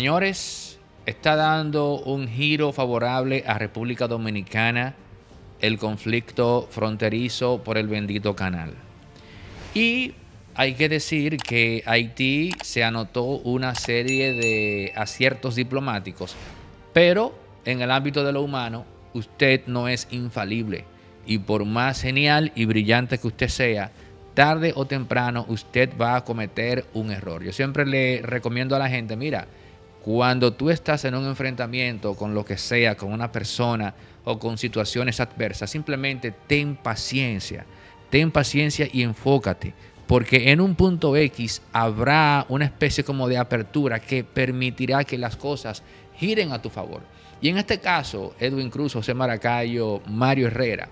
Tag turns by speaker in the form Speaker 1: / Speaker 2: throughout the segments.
Speaker 1: Señores, está dando un giro favorable a República Dominicana el conflicto fronterizo por el bendito canal. Y hay que decir que Haití se anotó una serie de aciertos diplomáticos, pero en el ámbito de lo humano, usted no es infalible. Y por más genial y brillante que usted sea, tarde o temprano usted va a cometer un error. Yo siempre le recomiendo a la gente, mira, cuando tú estás en un enfrentamiento con lo que sea, con una persona o con situaciones adversas, simplemente ten paciencia, ten paciencia y enfócate, porque en un punto X habrá una especie como de apertura que permitirá que las cosas giren a tu favor. Y en este caso, Edwin Cruz, José Maracayo, Mario Herrera,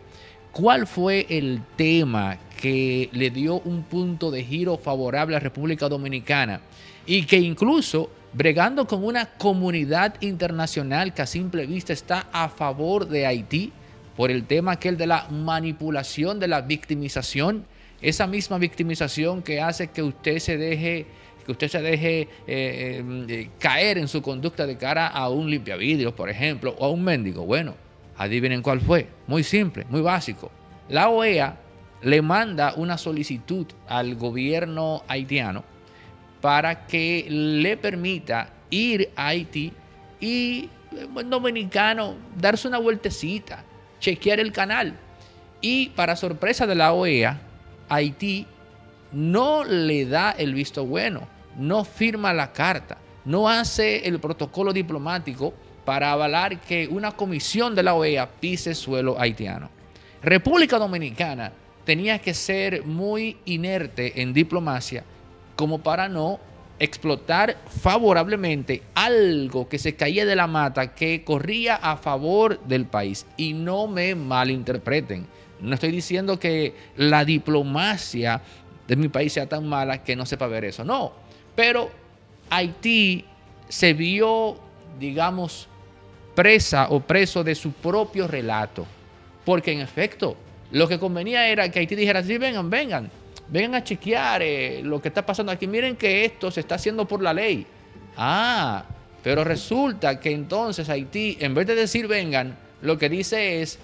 Speaker 1: ¿cuál fue el tema que le dio un punto de giro favorable a República Dominicana y que incluso bregando con una comunidad internacional que a simple vista está a favor de Haití por el tema aquel de la manipulación, de la victimización, esa misma victimización que hace que usted se deje que usted se deje eh, eh, caer en su conducta de cara a un limpiavidrios, por ejemplo, o a un mendigo. Bueno, adivinen cuál fue. Muy simple, muy básico. La OEA le manda una solicitud al gobierno haitiano para que le permita ir a Haití y buen dominicano darse una vueltecita, chequear el canal. Y para sorpresa de la OEA, Haití no le da el visto bueno no firma la carta, no hace el protocolo diplomático para avalar que una comisión de la OEA pise suelo haitiano. República Dominicana tenía que ser muy inerte en diplomacia como para no explotar favorablemente algo que se caía de la mata que corría a favor del país. Y no me malinterpreten. No estoy diciendo que la diplomacia de mi país sea tan mala que no sepa ver eso. No, pero Haití se vio, digamos, presa o preso de su propio relato. Porque en efecto, lo que convenía era que Haití dijera, sí, vengan, vengan, vengan a chequear eh, lo que está pasando aquí. Miren que esto se está haciendo por la ley. Ah, pero resulta que entonces Haití, en vez de decir vengan, lo que dice es,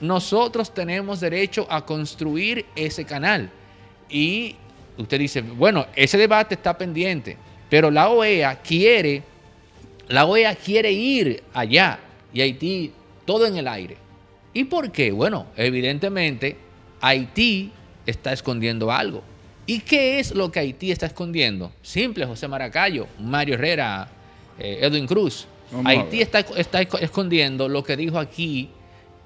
Speaker 1: nosotros tenemos derecho a construir ese canal. Y usted dice, bueno, ese debate está pendiente, pero la OEA quiere, la OEA quiere ir allá y Haití todo en el aire. ¿Y por qué? Bueno, evidentemente Haití está escondiendo algo. ¿Y qué es lo que Haití está escondiendo? Simple, José Maracayo, Mario Herrera, eh, Edwin Cruz. Haití está, está escondiendo lo que dijo aquí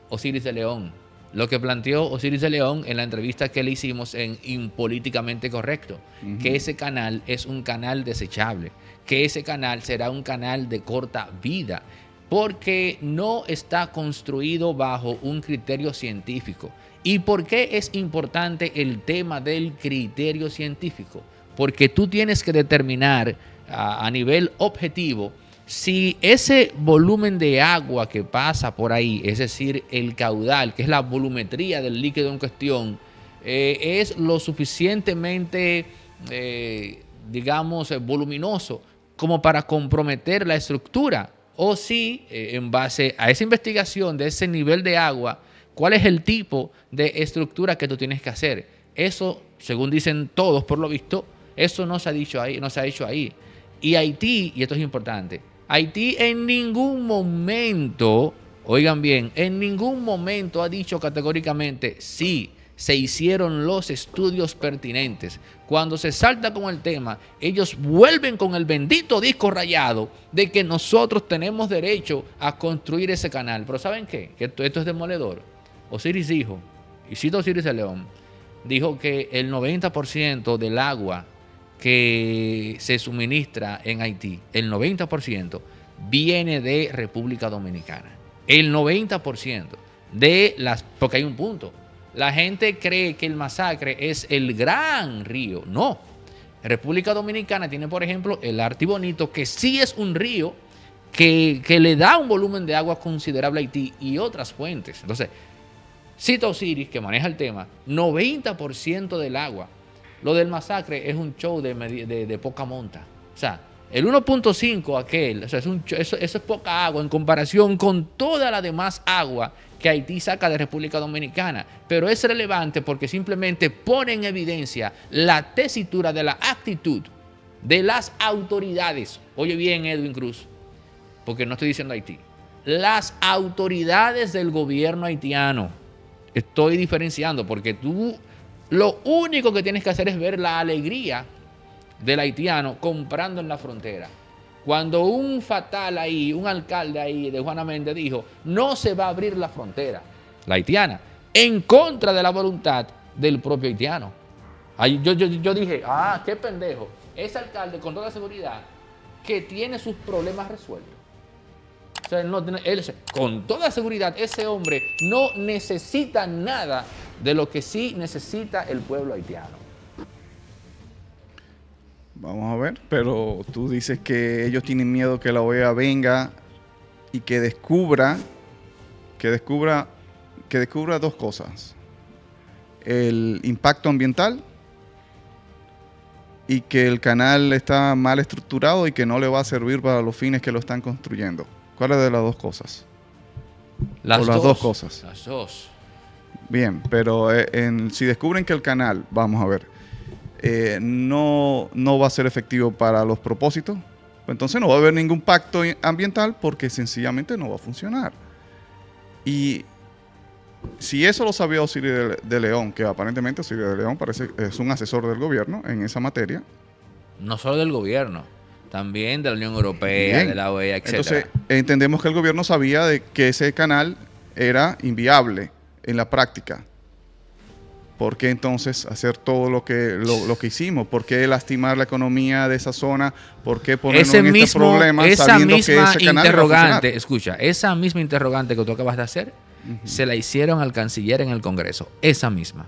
Speaker 1: Osiris de León lo que planteó Osiris de León en la entrevista que le hicimos en Impolíticamente Correcto, que ese canal es un canal desechable, que ese canal será un canal de corta vida, porque no está construido bajo un criterio científico. ¿Y por qué es importante el tema del criterio científico? Porque tú tienes que determinar a, nivel objetivo, si ese volumen de agua que pasa por ahí, es decir, el caudal, que es la volumetría del líquido en cuestión, eh, es lo suficientemente, eh, digamos, voluminoso como para comprometer la estructura, o si eh, en base a esa investigación de ese nivel de agua, cuál es el tipo de estructura que tú tienes que hacer. Eso, según dicen todos por lo visto, eso no se ha dicho ahí, no se ha dicho ahí. Y Haití, y esto es importante, Haití en ningún momento, oigan bien, en ningún momento ha dicho categóricamente sí. Se hicieron los estudios pertinentes. Cuando se salta con el tema, ellos vuelven con el bendito disco rayado de que nosotros tenemos derecho a construir ese canal. Pero ¿saben qué? Que esto, es demoledor. Osiris dijo, y cito Osiris de León, dijo que el 90% del agua que se suministra en Haití, el 90% viene de República Dominicana. El 90% de las... Porque hay un punto. La gente cree que el masacre es el gran río. No. República Dominicana tiene, por ejemplo, el Artibonito, que sí es un río que, que, le da un volumen de agua considerable a Haití y otras fuentes. Entonces, cito Osiris, que maneja el tema, 90% del agua lo del masacre es un show de, de, poca monta. O sea, El 1.5 aquel, o sea, es eso es poca agua en comparación con toda la demás agua que Haití saca de República Dominicana, pero es relevante porque simplemente pone en evidencia la tesitura de la actitud de las autoridades. Oye bien, Edwin Cruz, porque no estoy diciendo Haití. Las autoridades del gobierno haitiano. Estoy diferenciando porque tú lo único que tienes que hacer es ver la alegría del haitiano comprando en la frontera. Cuando un fatal ahí, un alcalde ahí de Juana Méndez dijo, no se va a abrir la frontera, la haitiana, en contra de la voluntad del propio haitiano. Ahí yo, yo, dije, ah, qué pendejo. Ese alcalde con toda seguridad que tiene sus problemas resueltos. O sea, no, él, con toda seguridad, ese hombre no necesita nada de lo que sí necesita el pueblo haitiano.
Speaker 2: Vamos a ver, pero tú dices que ellos tienen miedo que la OEA venga y que descubra, que descubra, que descubra dos cosas. El impacto ambiental y que el canal está mal estructurado y que no le va a servir para los fines que lo están construyendo. ¿Cuál es de las dos cosas?
Speaker 1: Las,
Speaker 2: las dos, cosas.
Speaker 1: Las dos.
Speaker 2: Bien, pero eh, si descubren que el canal, vamos a ver, eh, no, no va a ser efectivo para los propósitos, entonces no va a haber ningún pacto ambiental porque sencillamente no va a funcionar. Y si eso lo sabía Osiris de, León, que aparentemente Osiris de León parece es un asesor del gobierno en esa materia.
Speaker 1: No solo del gobierno, también de la Unión Europea, de la OEA, etc.
Speaker 2: Entonces, entendemos que el gobierno sabía de que ese canal era inviable en la práctica. ¿Por qué entonces hacer todo lo que, lo, que hicimos? ¿Por qué lastimar la economía de esa zona? ¿Por qué ponernos en este problema
Speaker 1: esa sabiendo misma que ese interrogante, escucha, esa misma interrogante que tú acabas de hacer, se la hicieron al canciller en el Congreso. Esa misma.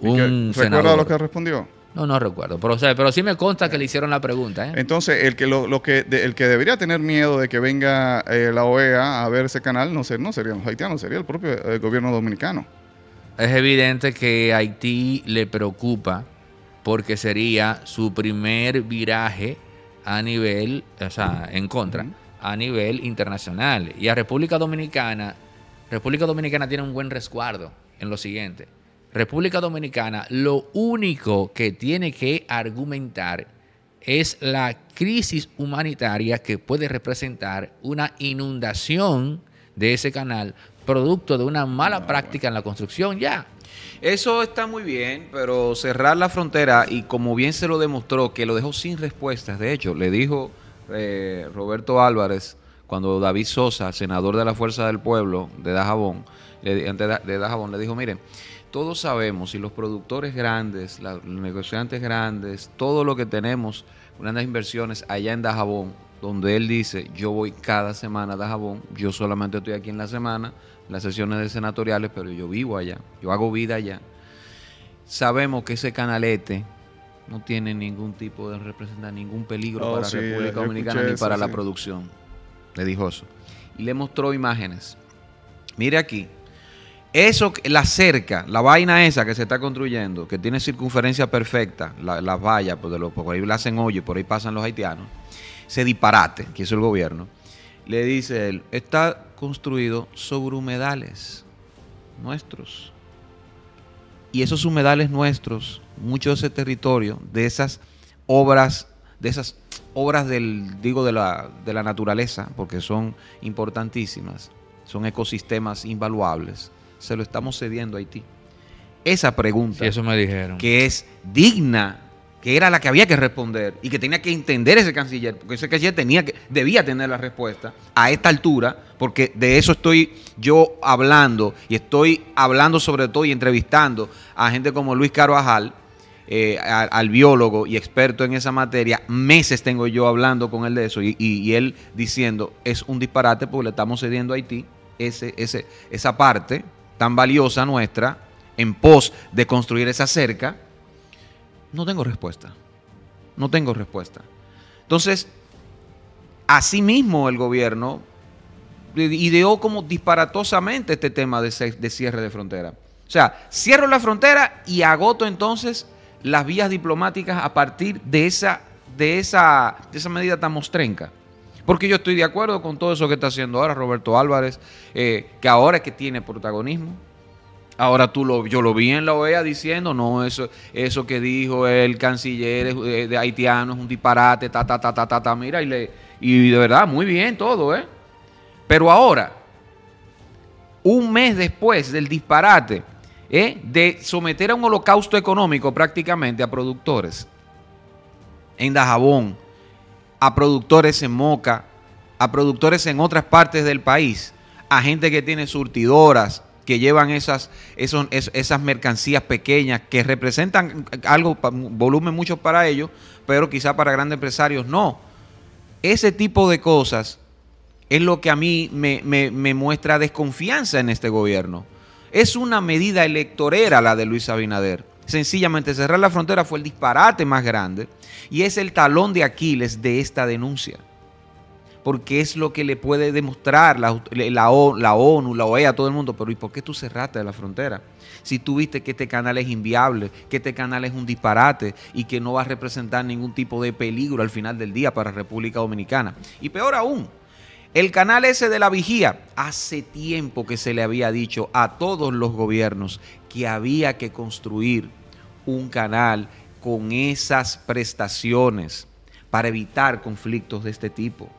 Speaker 2: Un ¿Recuerda lo que respondió?
Speaker 1: No, no recuerdo. Pero, pero sí me consta que le hicieron la pregunta. ¿eh?
Speaker 2: Entonces, el que, lo, que, el que debería tener miedo de que venga eh, la OEA a ver ese canal no, ser, no serían los haitianos, sería el propio eh, gobierno dominicano
Speaker 1: es evidente que Haití le preocupa porque sería su primer viraje a nivel, o sea, en contra, a nivel internacional. Y a República Dominicana, República Dominicana tiene un buen resguardo en lo siguiente. República Dominicana lo único que tiene que argumentar es la crisis humanitaria que puede representar una inundación de ese canal producto de una mala práctica en la construcción ya.
Speaker 3: Eso está muy bien, pero cerrar la frontera y como bien se lo demostró, que lo dejó sin respuestas, de hecho, le dijo eh, Roberto Álvarez, cuando David Sosa, senador de la Fuerza del Pueblo de Dajabón, le, de Dajabón, le dijo, miren, todos sabemos, y los productores grandes, los negociantes grandes, todo lo que tenemos, grandes inversiones allá en Dajabón, donde él dice, yo voy cada semana a Dajabón, yo solamente estoy aquí en la semana, las sesiones de senatoriales, pero yo vivo allá, yo hago vida allá. Sabemos que ese canalete no tiene ningún tipo de representar ningún peligro oh, para la República Dominicana ni para la producción. Le dijo eso. Y le mostró imágenes. Mire aquí. Eso, la cerca, la vaina esa que se está construyendo, que tiene circunferencia perfecta, las vallas, pues por ahí la hacen hoy, por ahí pasan los haitianos, ese disparate que hizo el gobierno, le dice él, está construido sobre humedales nuestros. Y esos humedales nuestros, mucho de ese territorio, de esas obras, de esas obras del, digo, de la, de la naturaleza, porque son importantísimas, son ecosistemas invaluables, se lo estamos cediendo a Haití. Esa pregunta,
Speaker 1: eso me dijeron.
Speaker 3: que es digna que era la que había que responder y que tenía que entender ese canciller, porque ese canciller tenía que, debía tener la respuesta a esta altura, porque de eso estoy yo hablando y estoy hablando sobre todo y entrevistando a gente como Luis Carvajal, eh, al, biólogo y experto en esa materia. Meses tengo yo hablando con él de eso y, y, él diciendo es un disparate porque le estamos cediendo a Haití ese, ese, esa parte tan valiosa nuestra en pos de construir esa cerca no tengo respuesta. No tengo respuesta. Entonces, asimismo el gobierno ideó como disparatosamente este tema de, cierre de frontera. O sea, cierro la frontera y agoto entonces las vías diplomáticas a partir de esa de esa, de esa medida tan mostrenca. Porque yo estoy de acuerdo con todo eso que está haciendo ahora Roberto Álvarez, eh, que ahora es que tiene protagonismo. Ahora tú lo, yo lo vi en la OEA diciendo, no, eso, eso que dijo el canciller de, de haitiano es un disparate, ta, ta, ta, ta, ta, ta, mira, y, le, y de verdad, muy bien todo, ¿eh? Pero ahora, un mes después del disparate, ¿eh? de someter a un holocausto económico prácticamente a productores en Dajabón, a productores en Moca, a productores en otras partes del país, a gente que tiene surtidoras, que llevan esas, esas mercancías pequeñas que representan algo, volumen mucho para ellos, pero quizá para grandes empresarios no. Ese tipo de cosas es lo que a mí me, me, me muestra desconfianza en este gobierno. Es una medida electorera la de Luis Abinader. Sencillamente cerrar la frontera fue el disparate más grande y es el talón de Aquiles de esta denuncia. Porque es lo que le puede demostrar la, la, ONU, la OEA, todo el mundo. Pero ¿y por qué tú cerraste la frontera? Si tú viste que este canal es inviable, que este canal es un disparate y que no va a representar ningún tipo de peligro al final del día para República Dominicana. Y peor aún, el canal ese de la vigía, hace tiempo que se le había dicho a todos los gobiernos que había que construir un canal con esas prestaciones para evitar conflictos de este tipo.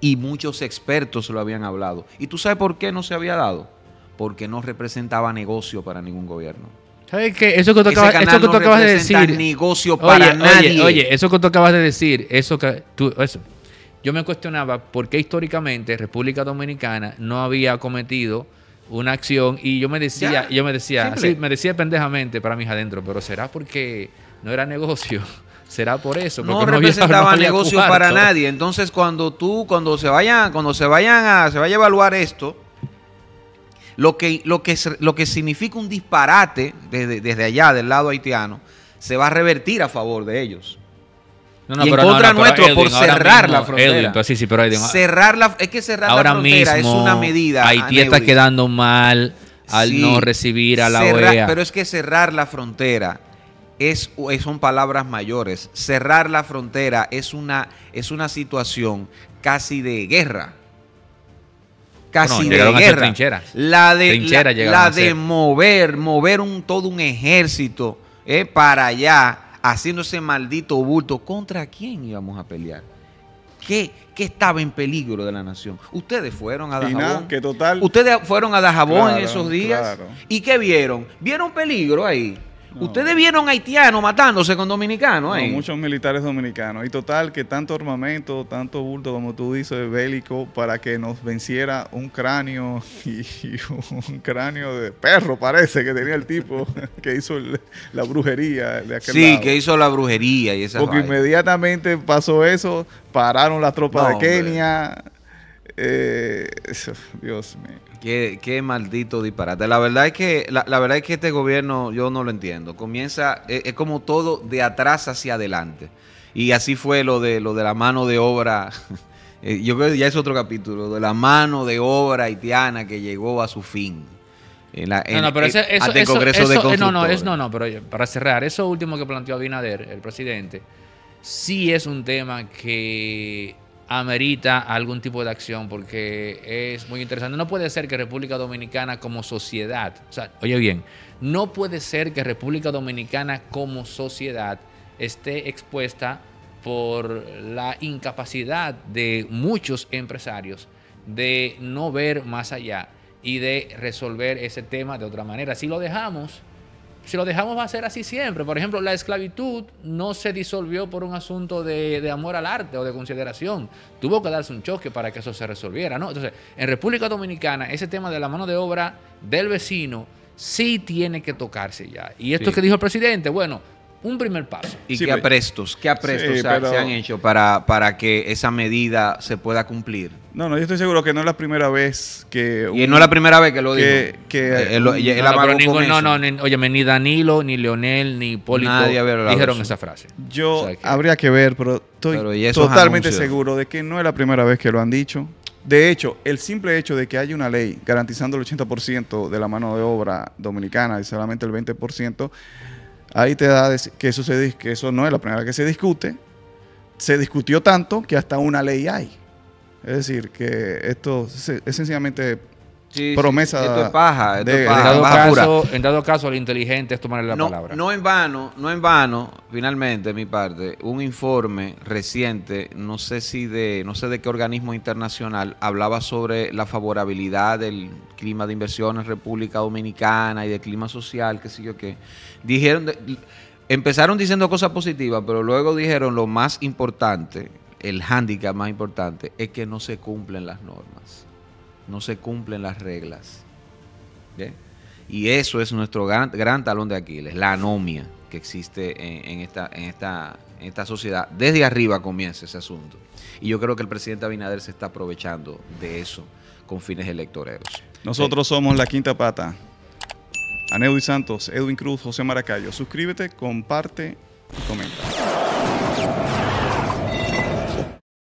Speaker 3: Y muchos expertos lo habían hablado. ¿Y tú sabes por qué no se había dado? Porque no representaba negocio para ningún gobierno.
Speaker 1: ¿Sabes qué? Eso que tú acabas, eso que tú acabas de decir.
Speaker 3: negocio para nadie.
Speaker 1: Oye, oye, eso que tú acabas de decir, eso que tú, eso, yo me cuestionaba por qué históricamente República Dominicana no había cometido una acción y yo me decía, yo me decía, así, me decía pendejamente para mis adentro, pero será porque no era negocio. Será por eso.
Speaker 3: No, representaba negocio para nadie. Entonces, cuando tú, cuando se vayan, cuando se vayan a, se vaya a evaluar esto, lo que, lo que, lo que significa un disparate desde, desde allá, del lado haitiano, se va a revertir a favor de ellos.
Speaker 1: No, y en contra nuestro por cerrar la frontera.
Speaker 3: sí, sí, pero cerrar la, es que cerrar la frontera es una medida.
Speaker 1: Haití está quedando mal al no recibir a la OEA.
Speaker 3: Pero es que cerrar la frontera es, son palabras mayores. Cerrar la frontera es una, es una situación casi de guerra. Casi de guerra. La de, la, de mover, mover un, todo un ejército eh, para allá haciendo ese maldito bulto. ¿Contra quién íbamos a pelear? ¿Qué, ¿Qué, estaba en peligro de la nación? Ustedes fueron a Dajabón.
Speaker 2: total,
Speaker 3: Ustedes fueron a Dajabón en esos días. ¿Y qué vieron? ¿Vieron peligro ahí? Ustedes vieron haitianos matándose con dominicanos ahí.
Speaker 2: muchos militares dominicanos. Y total, que tanto armamento, tanto bulto, como tú dices, bélico, para que nos venciera un cráneo y, un cráneo de perro, parece que tenía el tipo que hizo la brujería de aquel
Speaker 3: Sí, que hizo la brujería y esa
Speaker 2: Porque inmediatamente pasó eso, pararon las tropas de Kenia. Eh, Dios mío.
Speaker 3: Qué, maldito disparate. La verdad es que la, verdad es que este gobierno yo no lo entiendo. Comienza es, como todo de atrás hacia adelante. Y así fue lo de lo de la mano de obra. Eh, yo creo que ya es otro capítulo de la mano de obra haitiana que llegó a su fin.
Speaker 1: En la, no, no, pero eso, Congreso de no, no, es, no, no, pero para cerrar, eso último que planteó Abinader, el presidente, sí es un tema que amerita algún tipo de acción porque es muy interesante. No puede ser que República Dominicana como sociedad, o sea, oye bien, no puede ser que República Dominicana como sociedad esté expuesta por la incapacidad de muchos empresarios de no ver más allá y de resolver ese tema de otra manera. Si lo dejamos, si lo dejamos va a ser así siempre. Por ejemplo, la esclavitud no se disolvió por un asunto de, amor al arte o de consideración. Tuvo que darse un choque para que eso se resolviera, ¿no? Entonces, en República Dominicana, ese tema de la mano de obra del vecino sí tiene que tocarse ya. Y esto que dijo el presidente, bueno, un primer paso.
Speaker 3: ¿Y qué aprestos, qué aprestos se han hecho para, para que esa medida se pueda cumplir?
Speaker 2: No, no, yo estoy seguro que no es la primera vez que...
Speaker 3: y no es la primera vez que lo
Speaker 1: dijo. Que, no, no, no, ni, oye, ni Danilo, ni Leonel, ni Hipólito dijeron esa frase.
Speaker 2: Yo habría que ver, pero estoy totalmente seguro de que no es la primera vez que lo han dicho. De hecho, el simple hecho de que haya una ley garantizando el 80% de la mano de obra dominicana y solamente el 20%, ahí te da que eso, se, que eso no es la primera vez que se discute, se discutió tanto que hasta una ley hay. Es decir, que esto es sencillamente
Speaker 3: Sí, sí,
Speaker 2: promesa
Speaker 3: Esto es paja, esto
Speaker 2: de-
Speaker 3: es
Speaker 1: En
Speaker 3: paja,
Speaker 1: dado,
Speaker 3: paja pura.
Speaker 1: caso, en dado caso, lo inteligente es tomarle la
Speaker 3: no,
Speaker 1: palabra.
Speaker 3: no en vano, no en vano, finalmente, mi parte, un informe reciente, no sé si de, no sé de qué organismo internacional, hablaba sobre la favorabilidad del clima de inversión en República Dominicana y del clima social, qué sé yo qué. Dijeron, de- empezaron diciendo cosas positivas, pero luego dijeron lo más importante, el hándicap más importante, es que no se cumplen las normas, no se cumplen las reglas. Y eso es nuestro gran, gran talón de Aquiles, la anomia que existe en, en esta, en, esta, en esta sociedad. Desde arriba comienza ese asunto. Y yo creo que el presidente Abinader se está aprovechando de eso con fines electoreros.
Speaker 2: Nosotros somos la quinta pata. Aneudi Santos, Edwin Cruz, José Maracayo. Suscríbete, comparte y comenta.